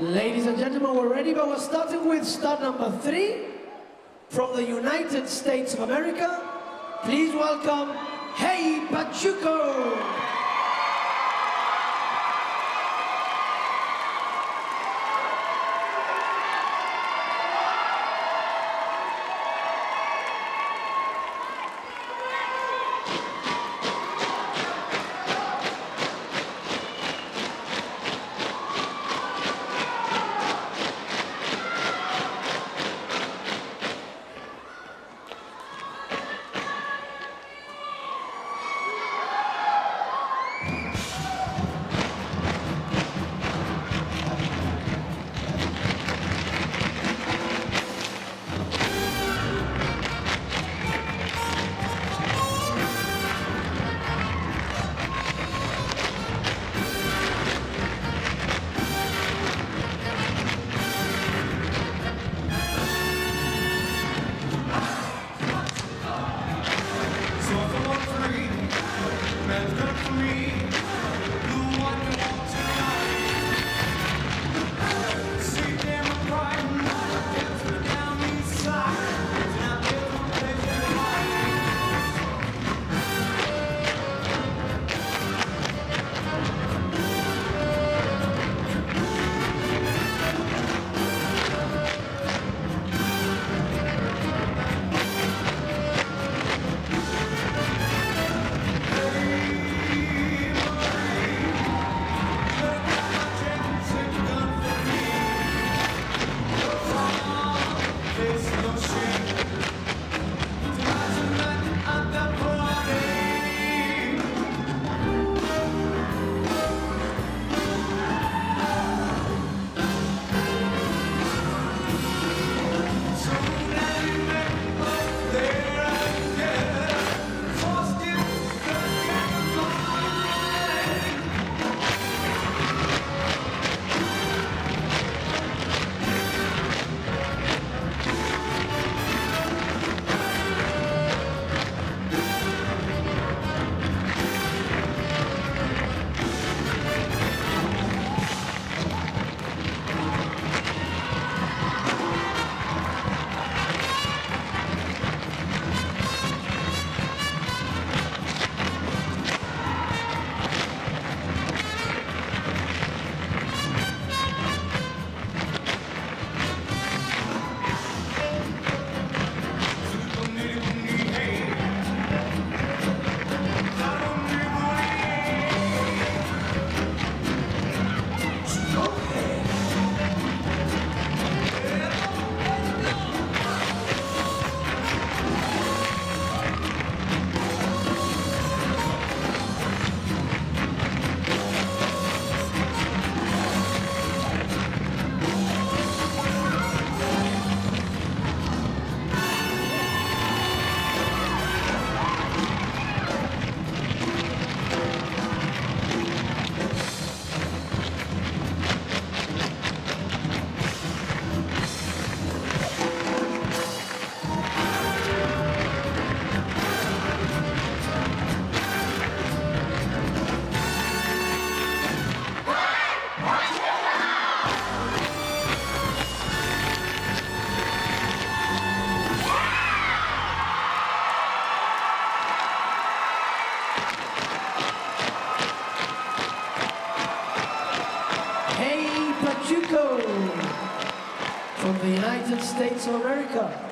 Ladies and gentlemen, we're ready, but we're starting with start number three from the United States of America. Please welcome Hey Pachuco. Hey Pachuco from the United States of America.